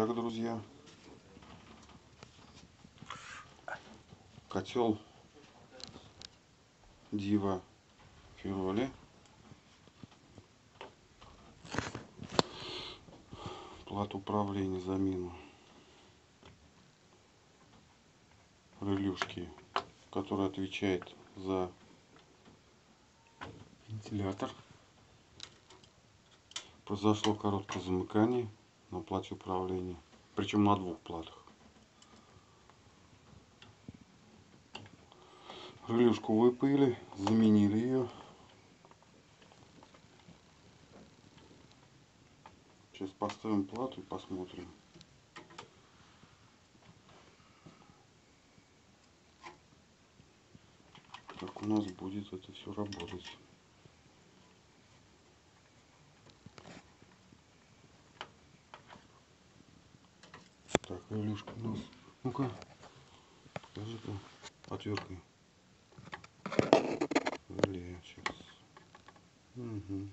Итак, друзья, котел Дива Фироли. Плат управления замена. Релюшки, который отвечает за вентилятор. Произошло короткое замыкание на плате управления, причем на двух платах. Релюшку выпыли, заменили ее. Сейчас поставим плату и посмотрим. Как у нас будет это все работать. Илюшка у нас. Ну-ка, покажи-ка отверткой. Влияет сейчас. Угу.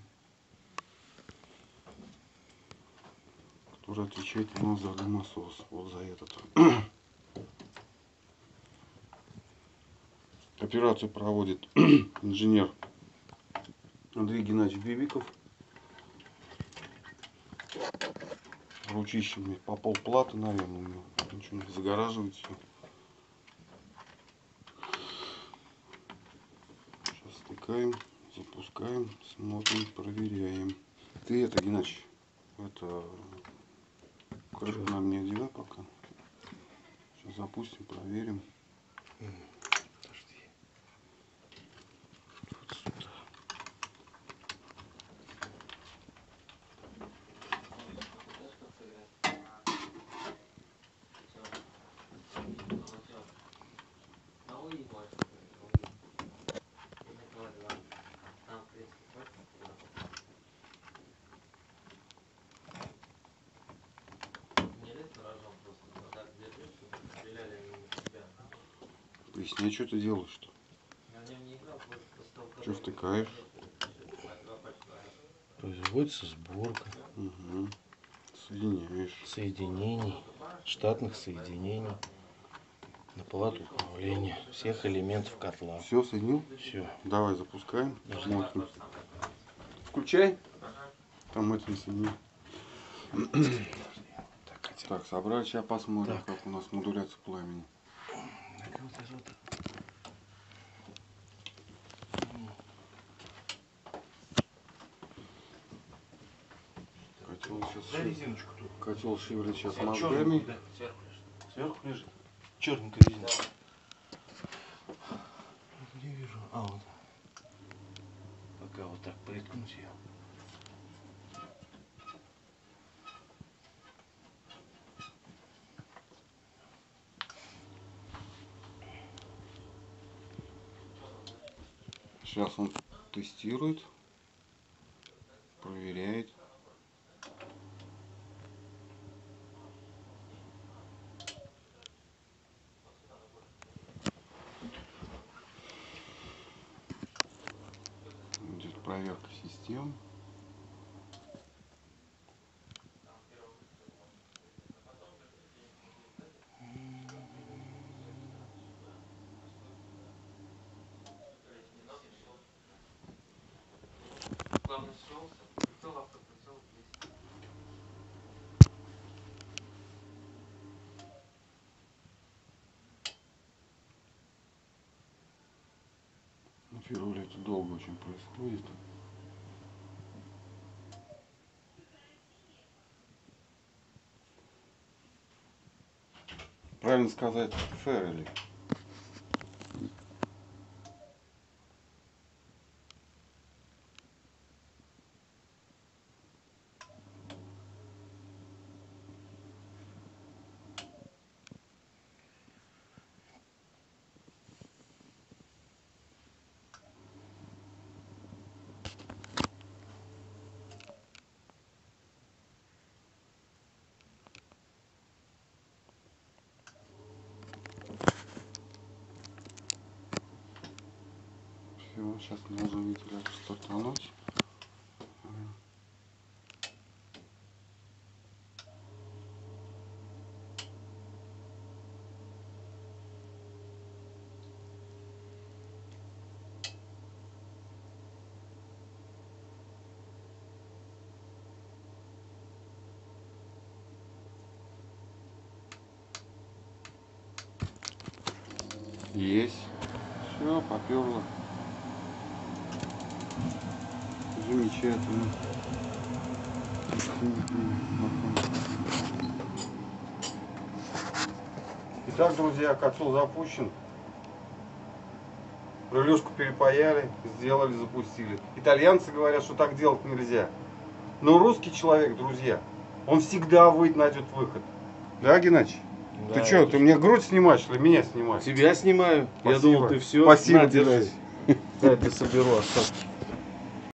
Который отвечает у нас за дымосос. Вот за этот. Операцию проводит инженер Андрей Геннадьевич Бибиков. Ручищами по полплаты, наверное, у. Ничего не загораживает все. Сейчас стыкаем, запускаем, смотрим, проверяем. Ты это, Геннадьевич, это крышку нам не одевай пока. Сейчас запустим, проверим. Поясни, а что ты делаешь-то? Что втыкаешь? Производится сборка. Угу. Соединяешь. Соединений, штатных соединений на палату управления всех элементов котла. Все, соединил? Все. Давай запускаем. Смотрим. Включай. Там это не соединил. Так, собрали, сейчас посмотрим, Так. как у нас модуляция пламени. Вот. Котел сейчас, резиночку тут. котел шевелит сейчас Чёрный, мозгами. да, сверху лежит. Сверху лежит. Черненькая резиночка. Не вижу. А, вот. Пока вот так приткнуть ее. Сейчас он тестирует, проверяет. Идет проверка систем. На Фируле это долго очень происходит. Правильно сказать, Феррели. Все, сейчас нужно видели стартануть. Есть. Все, поперло. Замечательно. Итак, друзья, котел запущен. Крылышку перепаяли, сделали, запустили. Итальянцы говорят, что так делать нельзя. Но русский человек, друзья, он всегда выйдет, найдет выход. Да, Геннадьевич? Да, ты что, ты мне грудь снимаешь или меня снимаешь? Тебя снимаю. Я Спасибо. думал, ты все. Спасибо. Да, я тебе соберу остатки.